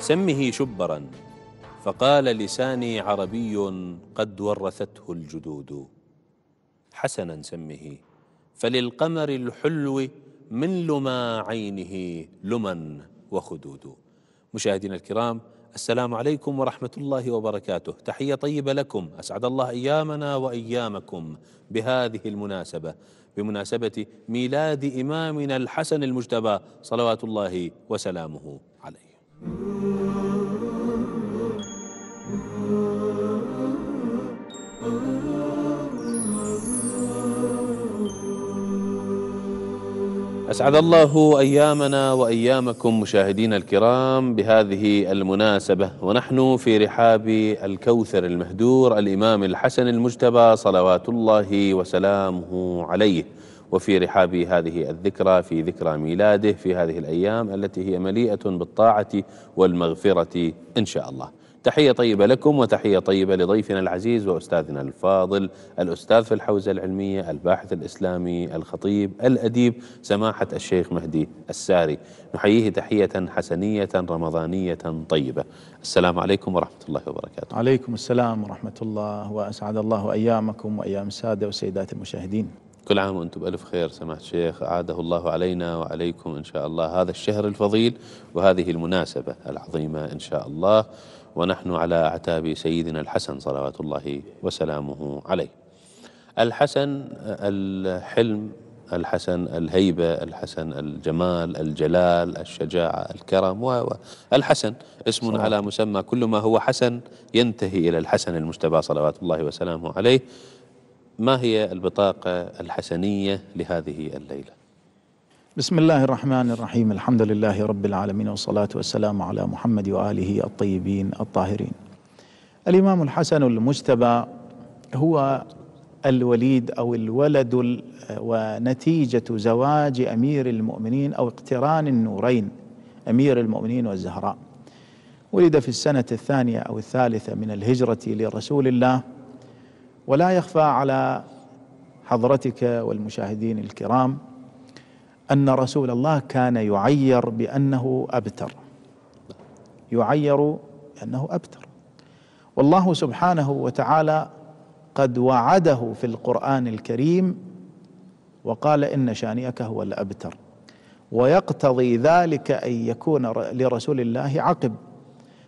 سمه شبرا فقال لساني عربي قد ورثته الجدود. حسنا سمه فللقمر الحلو من لما عينه لمن وخدود. مشاهدينا الكرام السلام عليكم ورحمة الله وبركاته. تحية طيبة لكم. أسعد الله أيامنا وأيامكم بهذه المناسبة بمناسبة ميلاد إمامنا الحسن المجتبى صلوات الله وسلامه. أسعد الله أيامنا وأيامكم مشاهدينا الكرام بهذه المناسبة ونحن في رحاب الكوثر المهدور الإمام الحسن المجتبى صلوات الله وسلامه عليه. وفي رحاب هذه الذكرى في ذكرى ميلاده في هذه الأيام التي هي مليئة بالطاعة والمغفرة إن شاء الله. تحية طيبة لكم وتحية طيبة لضيفنا العزيز وأستاذنا الفاضل الأستاذ في الحوزة العلمية الباحث الإسلامي الخطيب الأديب سماحة الشيخ مهدي الساري. نحييه تحية حسنية رمضانية طيبة. السلام عليكم ورحمة الله وبركاته. عليكم السلام ورحمة الله وأسعد الله أيامكم وأيام السادة والسيدات المشاهدين. كل عام وأنتم بألف خير سماحة الشيخ. أعاده الله علينا وعليكم إن شاء الله. هذا الشهر الفضيل وهذه المناسبة العظيمة إن شاء الله. ونحن على أعتاب سيدنا الحسن صلوات الله وسلامه عليه. الحسن الحلم الحسن الهيبة الحسن الجمال الجلال الشجاعة الكرم والحسن اسم صلاة. على مسمى. كل ما هو حسن ينتهي إلى الحسن المجتبى صلوات الله وسلامه عليه. ما هي البطاقة الحسنية لهذه الليلة؟ بسم الله الرحمن الرحيم الحمد لله رب العالمين والصلاة والسلام على محمد وآله الطيبين الطاهرين. الإمام الحسن المجتبى هو الوليد أو الولد ونتيجة زواج أمير المؤمنين أو اقتران النورين أمير المؤمنين والزهراء. ولد في السنة الثانية أو الثالثة من الهجرة لرسول الله ولا يخفى على حضرتك والمشاهدين الكرام أن رسول الله كان يعير بأنه أبتر. يعير بأنه أبتر. والله سبحانه وتعالى قد وعده في القرآن الكريم وقال إن شانئك هو الأبتر. ويقتضي ذلك أن يكون لرسول الله عقب.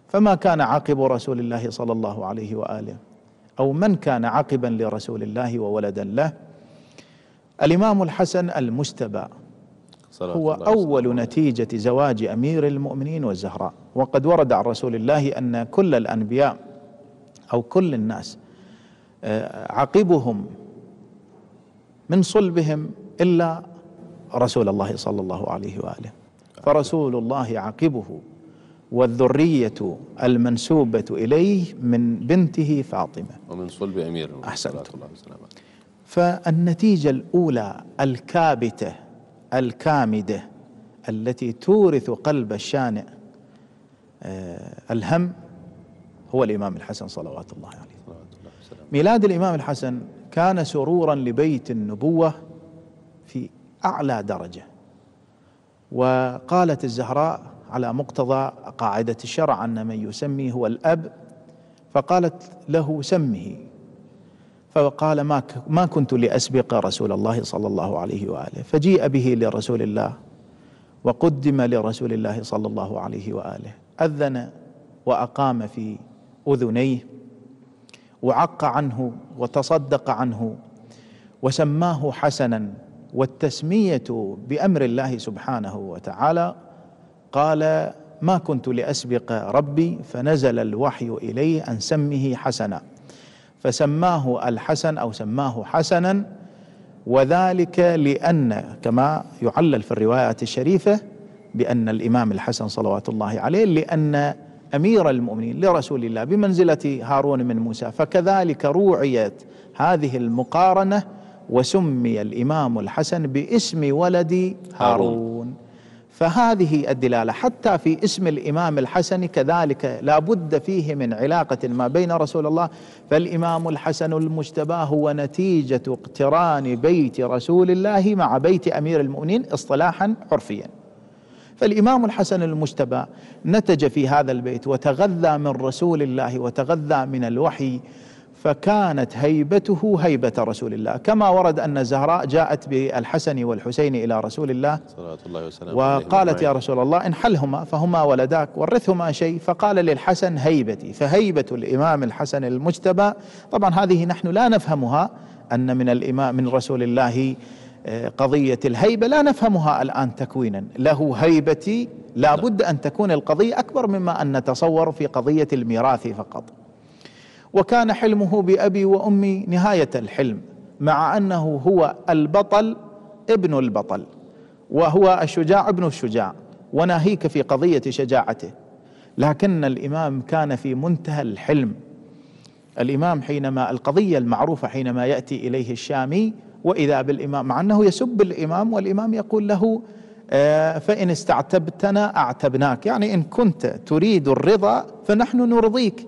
فما كان عقب رسول الله صلى الله عليه وآله. أو من كان عقبا لرسول الله وولدا له الإمام الحسن المجتبى هو أول نتيجة زواج أمير المؤمنين والزهراء. وقد ورد عن رسول الله أن كل الأنبياء أو كل الناس آه، عقبهم من صلبهم إلا رسول الله صلى الله عليه وآله. فرسول الله عقبه. والذرية المنسوبة إليه من بنته فاطمة. ومن صلب أمير أحسنت. الله فالنتيجة الأولى الكابتة الكامدة التي تورث قلب الشانئ آه، الهم هو الإمام الحسن صلوات الله عليه. ميلاد الإمام الحسن كان سرورا لبيت النبوة في أعلى درجة. وقالت الزهراء على مقتضى قاعدة الشرع أن من يسمي هو الأب فقالت له سمه. فقال ما ما كنت لأسبق رسول الله صلى الله عليه وآله. فجيء به لرسول الله وقدم لرسول الله صلى الله عليه وآله. أذن وأقام في أذنيه وعق عنه وتصدق عنه وسماه حسنا والتسمية بأمر الله سبحانه وتعالى قال ما كنت لأسبق ربي فنزل الوحي إليه أن سمه حسنا. فسماه الحسن أو سماه حسنا وذلك لأن كما يعلل في الروايات الشريفة بأن الإمام الحسن صلوات الله عليه لأن أمير المؤمنين لرسول الله بمنزلة هارون من موسى فكذلك روعيت هذه المقارنة وسمي الإمام الحسن باسم ولد هارون. فهذه الدلالة حتى في اسم الإمام الحسن كذلك لا بد فيه من علاقة ما بين رسول الله فالإمام الحسن المجتبى هو نتيجة اقتران بيت رسول الله مع بيت أمير المؤمنين اصطلاحا عرفيا. فالإمام الحسن المجتبى نتج في هذا البيت وتغذى من رسول الله وتغذى من الوحي فكانت هيبته هيبة رسول الله. كما ورد أن زهراء جاءت بالحسن والحسين إلى رسول الله صلوات الله وسلامه وقالت يا رسول الله انحلهما فهما ولداك ورثهما شيء. فقال للحسن هيبتي. فهيبة الإمام الحسن المجتبى. طبعا هذه نحن لا نفهمها أن من الإمام من رسول الله آه، قضية الهيبة. لا نفهمها الآن تكوينا. له هيبتي. لا بد أن تكون القضية أكبر مما أن نتصور في قضية الميراث فقط. وكان حلمه بأبي وأمي نهاية الحلم مع أنه هو البطل ابن البطل وهو الشجاع ابن الشجاع وناهيك في قضية شجاعته. لكن الإمام كان في منتهى الحلم. الإمام حينما القضية المعروفة حينما يأتي إليه الشامي وإذا بالإمام مع أنه يسب الإمام والإمام يقول له آه، فإن استعتبتنا أعتبناك. يعني إن كنت تريد الرضا فنحن نرضيك.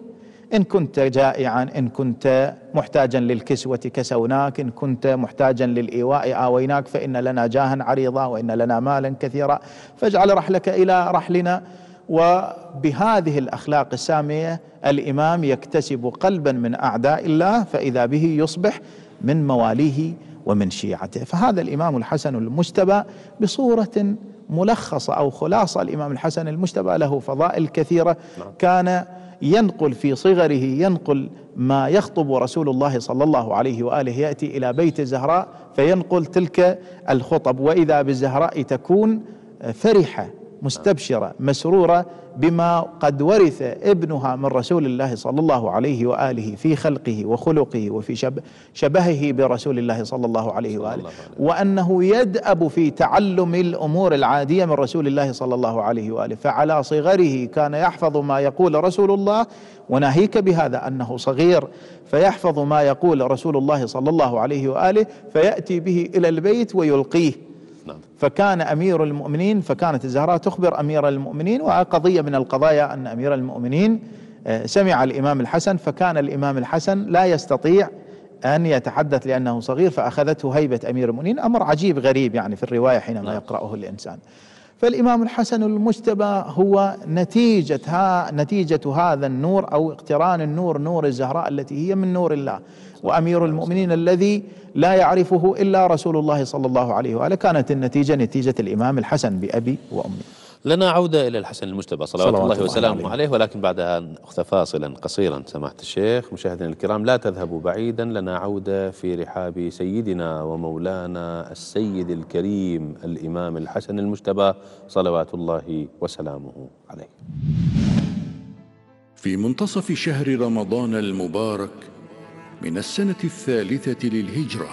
إن كنت جائعا إن كنت محتاجا للكسوة كسوناك إن كنت محتاجا للإيواء آويناك فإن لنا جاها عريضا وإن لنا مالا كثيرا. فاجعل رحلك إلى رحلنا. وبهذه الأخلاق السامية الإمام يكتسب قلبا من أعداء الله فإذا به يصبح من مواليه ومن شيعته. فهذا الإمام الحسن المجتبى بصورة ملخصة أو خلاصة. الإمام الحسن المجتبى له فضائل كثيرة. نعم. كان ينقل في صغره ينقل ما يخطب رسول الله صلى الله عليه وآله. يأتي إلى بيت الزهراء فينقل تلك الخطب. وإذا بالزهراء تكون فرحة. مستبشرة مسرورة بما قد ورث ابنها من رسول الله صلى الله عليه وآله في خلقه وخلقه وفي شب شبهه برسول الله صلى الله عليه وآله. وأنه يدأب في تعلم الأمور العادية من رسول الله صلى الله عليه وآله. فعلى صغره كان يحفظ ما يقول رسول الله. وناهيك بهذا أنه صغير فيحفظ ما يقول رسول الله صلى الله عليه وآله. فيأتي به إلى البيت ويلقيه. نعم. فكان أمير المؤمنين فكانت الزهراء تخبر أمير المؤمنين وقضية من القضايا أن أمير المؤمنين آه، سمع الإمام الحسن فكان الإمام الحسن لا يستطيع أن يتحدث لأنه صغير فأخذته هيبة أمير المؤمنين أمر عجيب غريب يعني في الرواية حينما نعم. يقرأه الإنسان فالإمام الحسن المجتبى هو نتيجة ها نتيجة هذا النور أو اقتران النور نور الزهراء التي هي من نور الله. وأمير المؤمنين الذي لا يعرفه إلا رسول الله صلى الله عليه وآله. كانت النتيجة نتيجة الإمام الحسن بأبي وأمي. لنا عودة إلى الحسن المجتبى. صلوات, صلوات الله وسلامه عليه. ولكن بعد أن أخذ فاصلا قصيرا سماحة الشيخ مشاهدينا الكرام لا تذهبوا بعيدا. لنا عودة في رحاب سيدنا ومولانا السيد الكريم الإمام الحسن المجتبى. صلوات الله وسلامه عليه. في منتصف شهر رمضان المبارك من السنة الثالثة للهجرة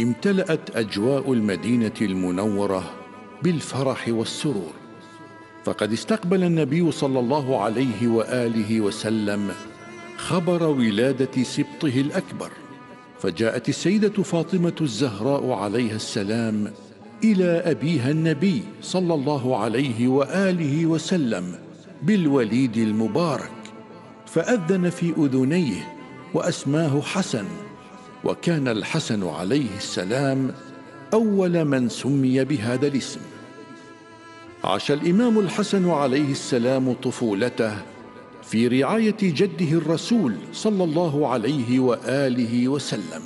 امتلأت أجواء المدينة المنورة بالفرح والسرور. فقد استقبل النبي صلى الله عليه وآله وسلم خبر ولادة سبطه الأكبر. فجاءت السيدة فاطمة الزهراء عليها السلام إلى أبيها النبي صلى الله عليه وآله وسلم بالوليد المبارك. فأذن في أذنيه وأسماه حسن. وكان الحسن عليه السلام أول من سمي بهذا الاسم. عاش الإمام الحسن عليه السلام طفولته في رعاية جده الرسول صلى الله عليه وآله وسلم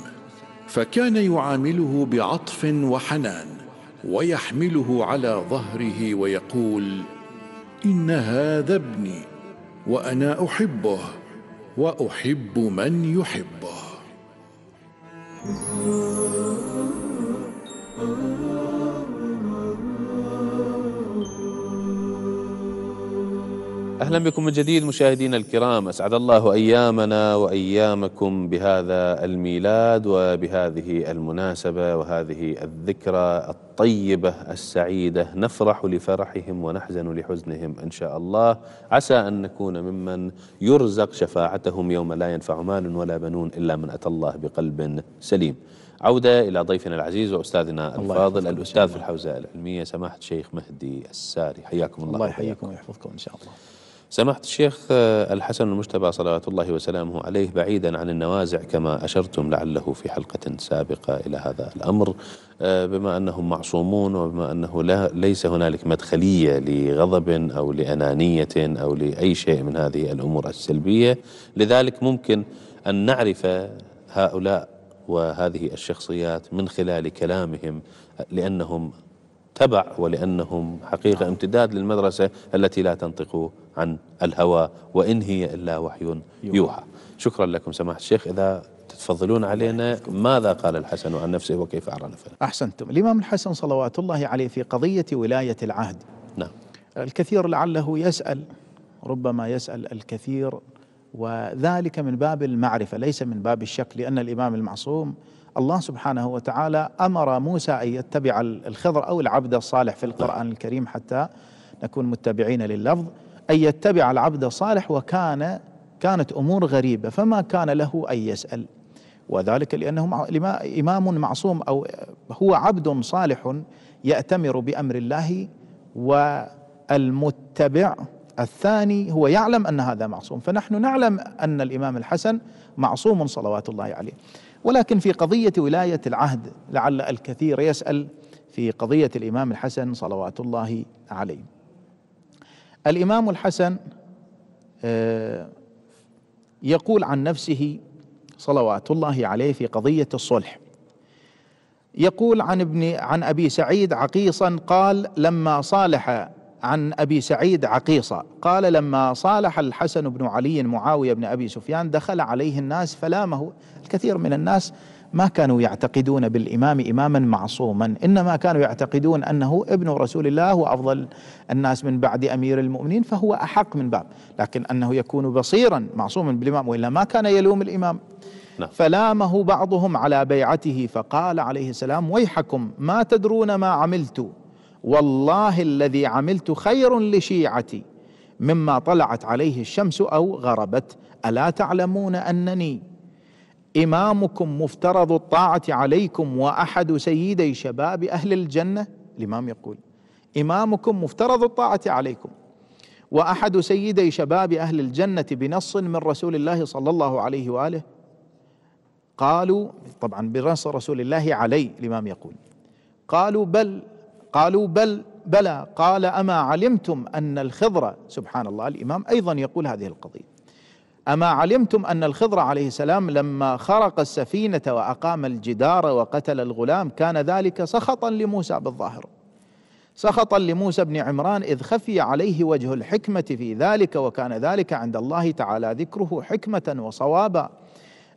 فكان يعامله بعطف وحنان ويحمله على ظهره ويقول إن هذا ابني وأنا أحبه وأحب من يحبه. أهلا بكم من جديد مشاهدينا الكرام. أسعد الله أيامنا وأيامكم بهذا الميلاد وبهذه المناسبة وهذه الذكرى الطيبة السعيدة. نفرح لفرحهم ونحزن لحزنهم إن شاء الله. عسى أن نكون ممن يرزق شفاعتهم يوم لا ينفع مال ولا بنون إلا من أتى الله بقلب سليم. عودة إلى ضيفنا العزيز وأستاذنا الفاضل الأستاذ في الحوزة العلمية سماحة الشيخ مهدي الساري. حياكم الله الله يحييكم ويحفظكم إن شاء الله. سماحة الشيخ آه، الحسن المجتبى صلوات الله وسلامه عليه بعيدا عن النوازع كما أشرتم لعله في حلقة سابقة إلى هذا الأمر. آه، بما أنهم معصومون وبما أنه لا ليس هنالك مدخلية لغضب أو لأنانية أو لأي شيء من هذه الأمور السلبية. لذلك ممكن أن نعرف هؤلاء وهذه الشخصيات من خلال كلامهم لأنهم تبع ولأنهم حقيقة امتداد للمدرسة التي لا تنطق عن الهوى وإن هي إلا وحي يوحى. شكرا لكم سماحة الشيخ. إذا تتفضلون علينا ماذا قال الحسن عن نفسه وكيف عرف أحسنتم. الإمام الحسن صلوات الله عليه في قضية ولاية العهد. نعم. الكثير لعله يسأل ربما يسأل الكثير وذلك من باب المعرفة ليس من باب الشك لأن الإمام المعصوم الله سبحانه وتعالى أمر موسى أن يتبع الخضر أو العبد الصالح في القرآن الكريم حتى نكون متبعين لللفظ أن يتبع العبد الصالح وكان كانت أمور غريبة فما كان له أن يسأل. وذلك لأنه إمام معصوم أو هو عبد صالح يأتمر بأمر الله والمتبع الثاني هو يعلم أن هذا معصوم. فنحن نعلم أن الإمام الحسن معصوم صلوات الله عليه. ولكن في قضية ولاية العهد لعل الكثير يسأل في قضية الإمام الحسن صلوات الله عليه. الإمام الحسن آه، يقول عن نفسه صلوات الله عليه في قضية الصلح. يقول عن ابن عن أبي سعيد عقيصا قال لما صالح عن أبي سعيد عقيصة. قال لما صالح الحسن بن علي معاوية بن أبي سفيان دخل عليه الناس فلامه. الكثير من الناس ما كانوا يعتقدون بالإمام إماما معصوما. إنما كانوا يعتقدون أنه ابن رسول الله وأفضل الناس من بعد أمير المؤمنين فهو أحق من باب. لكن أنه يكون بصيرا معصوما بالإمام وإلا ما كان يلوم الإمام. نعم. فلامه بعضهم على بيعته فقال عليه السلام ويحكم ما تدرون ما عملت؟ والله الذي عملت خير لشيعتي مما طلعت عليه الشمس أو غربت. ألا تعلمون أنني إمامكم مفترض الطاعة عليكم وأحد سيدي شباب أهل الجنة؟ الإمام يقول إمامكم مفترض الطاعة عليكم وأحد سيدي شباب أهل الجنة بنص من رسول الله صلى الله عليه وآله؟ قالوا طبعا بنص رسول الله علي الإمام يقول قالوا بل قالوا بل بلى. قال أما علمتم أن الخضر سبحان الله الإمام أيضا يقول هذه القضية. أما علمتم أن الخضر عليه السلام لما خرق السفينة وأقام الجدار وقتل الغلام كان ذلك سخطا لموسى بالظاهر. سخطا لموسى بن عمران إذ خفي عليه وجه الحكمة في ذلك وكان ذلك عند الله تعالى ذكره حكمة وصوابا.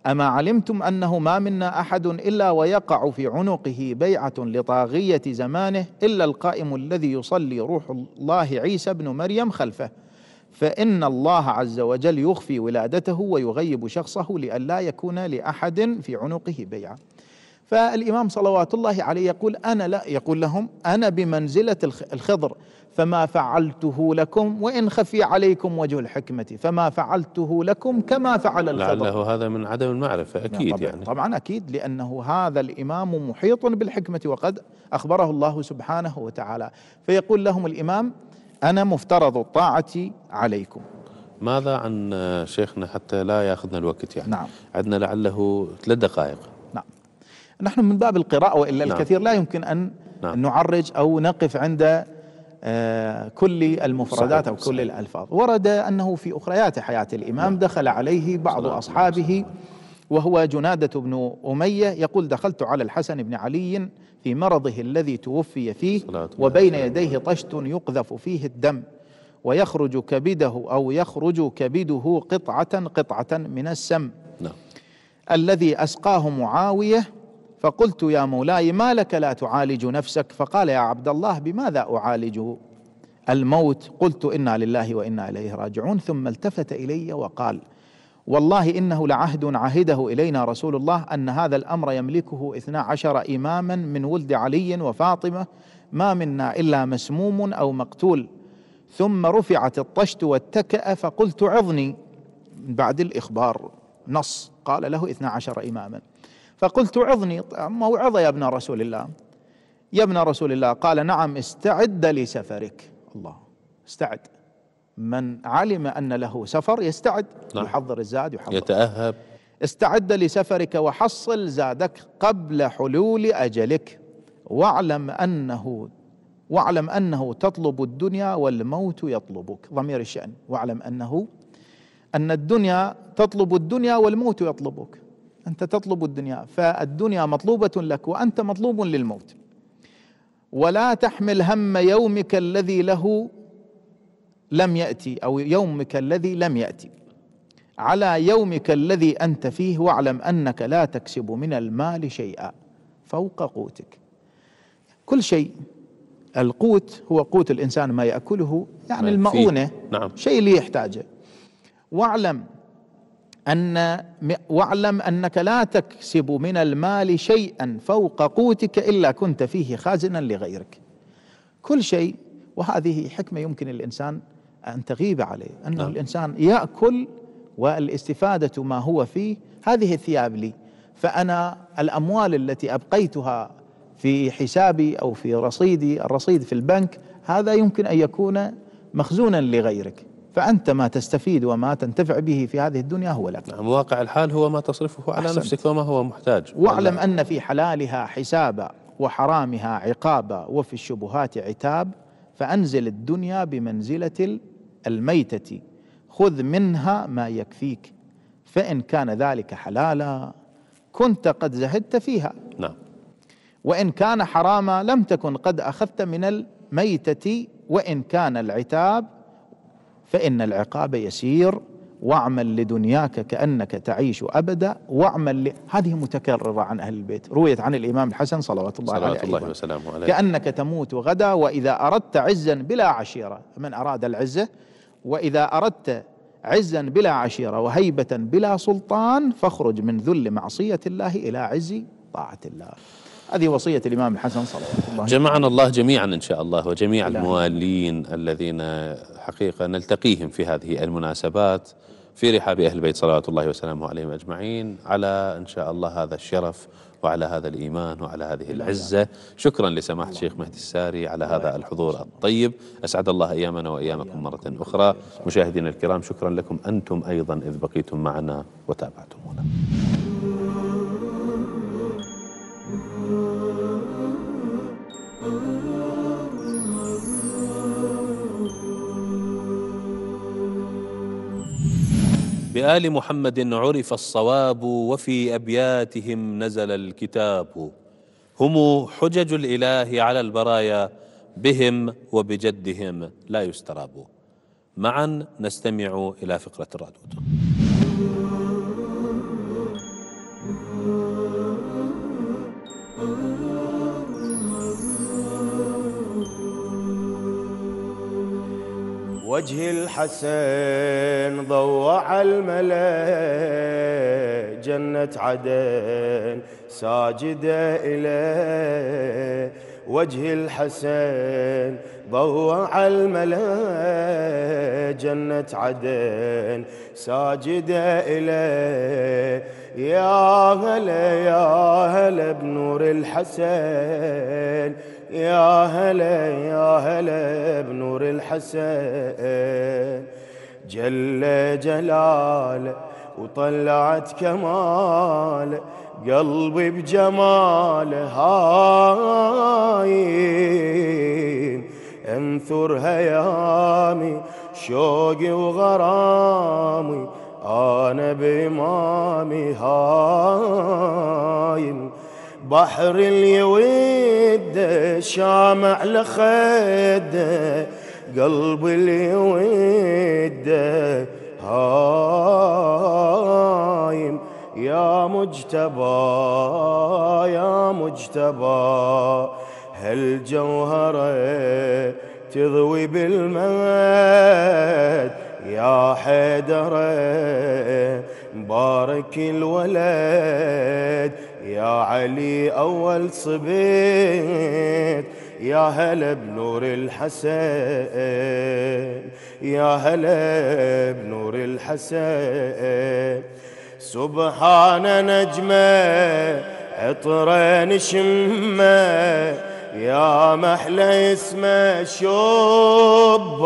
اما علمتم انه ما منا احد الا ويقع في عنقه بيعه لطاغيه زمانه الا القائم الذي يصلي روح الله عيسى بن مريم خلفه. فان الله عز وجل يخفي ولادته ويغيب شخصه لئلا يكون لاحد في عنقه بيعه. فالإمام صلوات الله عليه يقول أنا لا يقول لهم أنا بمنزلة الخضر. فما فعلته لكم وإن خفي عليكم وجه الحكمة فما فعلته لكم كما فعل الخضر. لعله هذا من عدم المعرفة أكيد طبعا يعني. طبعا أكيد لأنه هذا الإمام محيط بالحكمة وقد أخبره الله سبحانه وتعالى. فيقول لهم الإمام أنا مفترض الطاعة عليكم. ماذا عن شيخنا حتى لا يأخذنا الوقت يعني؟ نعم. عندنا لعله ثلاث دقائق. نعم. نحن من باب القراءة وإلا نعم. الكثير لا يمكن أن نعم. نعرج أو نقف عند كل المفردات أو كل الألفاظ ورد أنه في أخريات حياة الإمام نعم. دخل عليه بعض أصحابه وهو جنادة بن أمية يقول دخلت على الحسن بن علي في مرضه الذي توفي فيه وبين يديه طشت يقذف فيه الدم ويخرج كبده أو يخرج كبده قطعة قطعة من السم نعم. الذي أسقاه معاوية فقلت يا مولاي ما لك لا تعالج نفسك؟ فقال يا عبد الله بماذا أعالج؟ الموت قلت إنا لله وإنا إليه راجعون ثم التفت إلي وقال والله إنه لعهد عهده إلينا رسول الله أن هذا الأمر يملكه اثنا عشر إماما من ولد علي وفاطمة ما منا إلا مسموم أو مقتول. ثم رفعت الطشت واتكأ فقلت عظني. بعد الإخبار نص قال له اثنا عشر إماما. فقلت عظني موعظة يا ابن رسول الله. يا ابن رسول الله قال نعم استعد لسفرك. الله استعد. من علم أن له سفر يستعد. نعم. يحضر الزاد يحضر. يتأهب. استعد لسفرك وحصل زادك قبل حلول أجلك. واعلم أنه واعلم أنه تطلب الدنيا والموت يطلبك. ضمير الشأن. واعلم أنه أن الدنيا تطلب الدنيا والموت يطلبك. أنت تطلب الدنيا فالدنيا مطلوبة لك وأنت مطلوب للموت ولا تحمل هم يومك الذي له لم يأتي أو يومك الذي لم يأتي على يومك الذي أنت فيه واعلم أنك لا تكسب من المال شيئا فوق قوتك كل شيء القوت هو قوت الإنسان ما يأكله يعني المؤونة. نعم. شيء اللي يحتاجه واعلم أن واعلم أنك لا تكسب من المال شيئا فوق قوتك إلا كنت فيه خازنا لغيرك. كل شيء وهذه حكمة يمكن الإنسان أن تغيب عليه أنه نعم. الإنسان يأكل والاستفادة ما هو فيه. هذه الثياب لي. فأنا الأموال التي أبقيتها في حسابي أو في رصيدي الرصيد في البنك هذا يمكن أن يكون مخزونا لغيرك. فأنت ما تستفيد وما تنتفع به في هذه الدنيا هو لك. نعم واقع الحال هو ما تصرفه على أحسنت. نفسك وما هو محتاج. واعلم أن في حلالها حسابا وحرامها عقابا وفي الشبهات عتاب فأنزل الدنيا بمنزلة الميتة. خذ منها ما يكفيك. فإن كان ذلك حلالا كنت قد زهدت فيها. نعم. وإن كان حراما لم تكن قد أخذت من الميتة وإن كان العتاب فإن العقاب يسير واعمل لدنياك كأنك تعيش أبدا واعمل ل... هذه متكررة عن أهل البيت رويت عن الإمام الحسن صلوات الله عليه صلوات الله أيضاً. وسلامه عليه. كأنك تموت غدا وإذا أردت عزا بلا عشيرة من أراد العزة؟ وإذا أردت عزا بلا عشيرة وهيبة بلا سلطان فاخرج من ذل معصية الله إلى عز طاعة الله. هذه وصية الإمام الحسن صلوات الله جمعنا الله جميعا إن شاء الله وجميع. الموالين الذين حقيقة نلتقيهم في هذه المناسبات في رحاب أهل البيت صلوات الله وسلامه عليهم أجمعين على إن شاء الله هذا الشرف وعلى هذا الإيمان وعلى هذه العزة. شكرا لسماحة الشيخ مهدي الساري على هذا الحضور الطيب. أسعد الله أيامنا وأيامكم مرة أخرى. مشاهدينا الكرام شكرا لكم أنتم أيضا إذ بقيتم معنا وتابعتمونا. بآل محمد عرف الصواب وفي أبياتهم نزل الكتاب. هم حجج الإله على البرايا بهم وبجدهم لا يستراب. معا نستمع إلى فقرة الرادود. وجه الحسن ضوع الملأ جنة عدن ساجدة إليه. وجه الحسن ضوع الملأ جنة عدن ساجدة إليه. يا هلا يا هلا بنور الحسن يا هلا يا هلا بنور الحسن جل جلاله وطلعت كماله قلبي بجماله هايم انثر هيامي شوقي وغرامي أنا بإمامي هايم بحر اليود شامع لخده قلبي اليود. هايم يا مجتبى يا مجتبى هالجوهرة تضوي بالمد يا حيدرة مبارك الولد. يا علي أول صبيت يا هلا بنور الحسن يا هلا بنور الحسن سبحان نجمة عطره نشمه يا محلى اسمه شبار.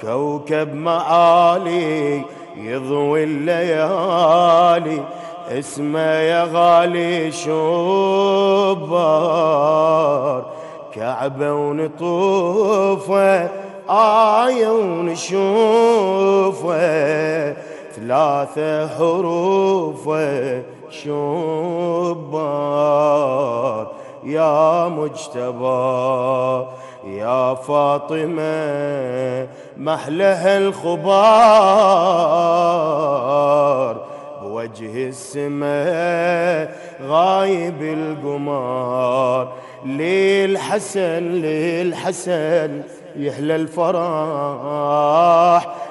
كوكب معالي يضوي الليالي اسمه يا غالي شبار كعبة ونطوفة آية ونشوفه ثلاثة حروفة شبار يا مجتبى يا فاطمة محلها الخبار بوجه السماء غايب القمار. للحسن للحسن يحلى الفرح.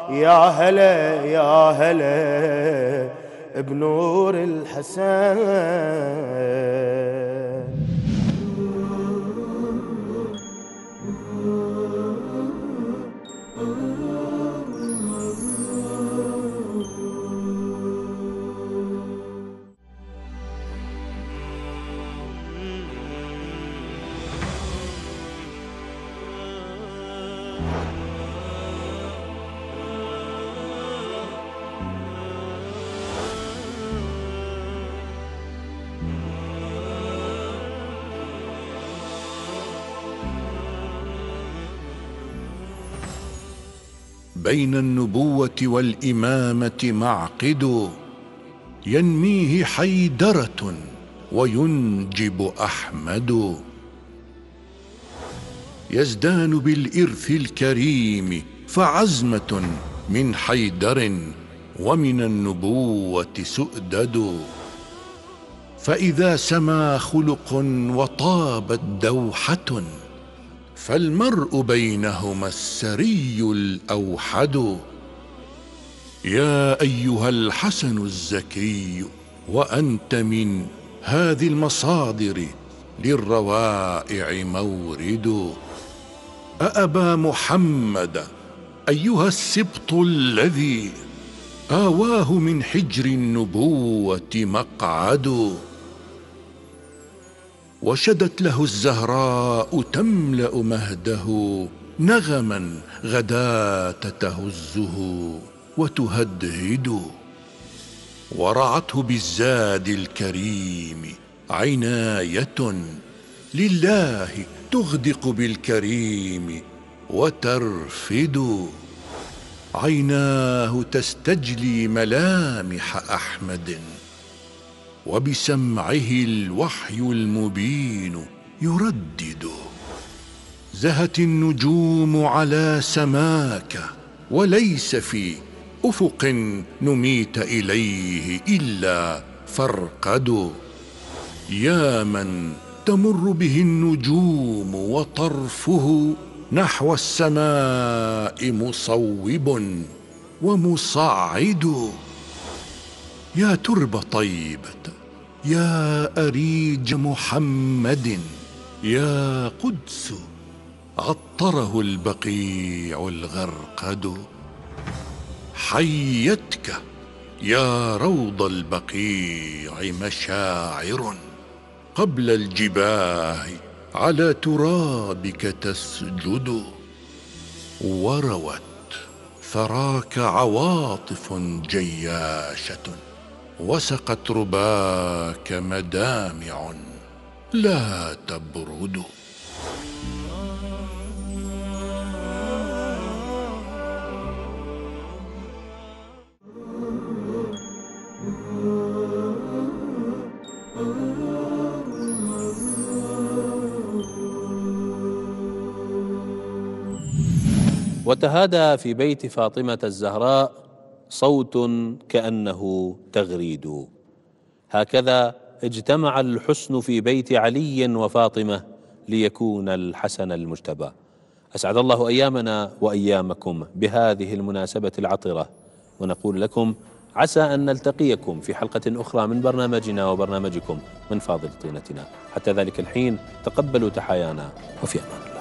يا هلا يا هلا بنور الحسن. بين النبوة والإمامة معقد ينميه حيدرة وينجب أحمد. يزدان بالإرث الكريم فعزمة من حيدر ومن النبوة سؤدد. فإذا سما خلق وطابت دوحة فالمرء بينهما السري الأوحد. يا أيها الحسن الزكي وأنت من هذه المصادر للروائع مورد. أأبا محمد أيها السبط الذي آواه من حجر النبوة مقعد. وشدت له الزهراء تملأ مهده نغما غداة تهزه وتهدهد. ورعته بالزاد الكريم عناية لله تغدق بالكريم وترفد. عيناه تستجلي ملامح أحمد. وبسمعه الوحي المبين يردد. زهت النجوم على سماك وليس في أفق نميت إليه إلا فرقد. يا من تمر به النجوم وطرفه نحو السماء مصوب ومصعد. يا ترب طيبة يا أريج محمد يا قدس عطره البقيع الغرقد. حيتك يا روض البقيع مشاعر. قبل الجباه على ترابك تسجد. وروت ثراك عواطف جياشة. وسقت رباك مدامع لا تبرد. وتهادى في بيت فاطمة الزهراء صوت كأنه تغريد. هكذا اجتمع الحسن في بيت علي وفاطمة ليكون الحسن المجتبى. أسعد الله أيامنا وأيامكم بهذه المناسبة العطرة ونقول لكم عسى أن نلتقيكم في حلقة أخرى من برنامجنا وبرنامجكم من فاضل طينتنا. حتى ذلك الحين تقبلوا تحايانا وفي أمان الله.